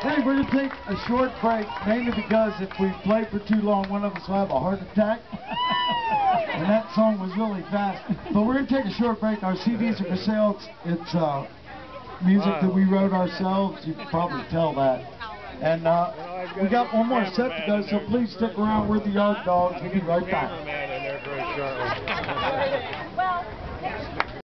Hey, we're going to take a short break, mainly because if we play for too long, one of us will have a heart attack. and that song was really fast. But we're going to take a short break. Our CDs are for sale. It's, uh, music that we wrote ourselves. You can probably tell that. And uh, we got one more set to go, so please stick around. We're the Yard Dogs. We'll be right back.